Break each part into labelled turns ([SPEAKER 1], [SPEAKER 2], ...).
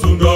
[SPEAKER 1] to know.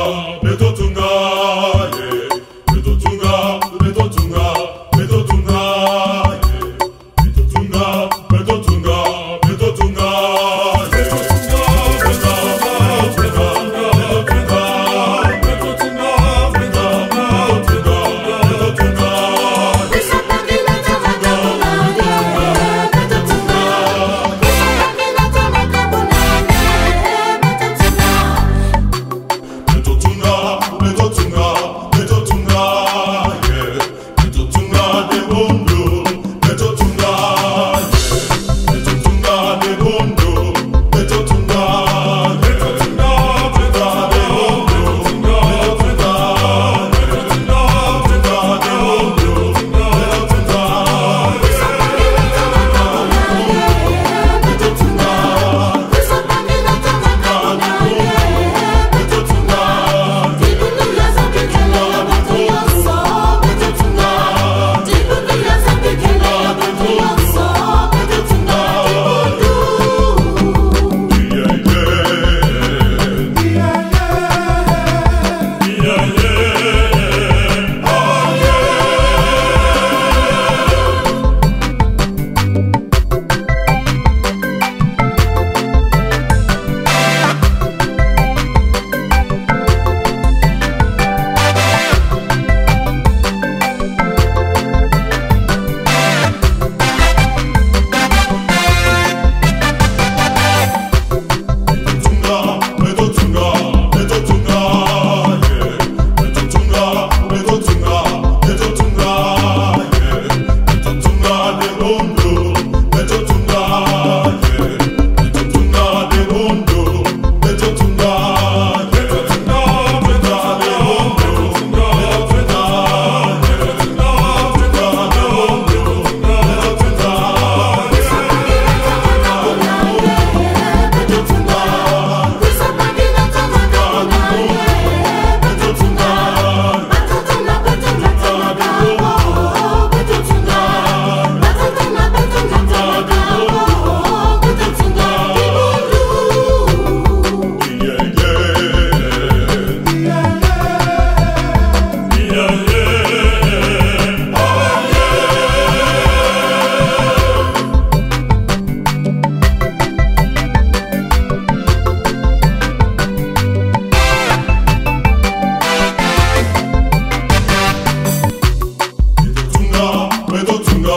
[SPEAKER 1] 맺어준다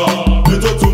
[SPEAKER 1] 맺어준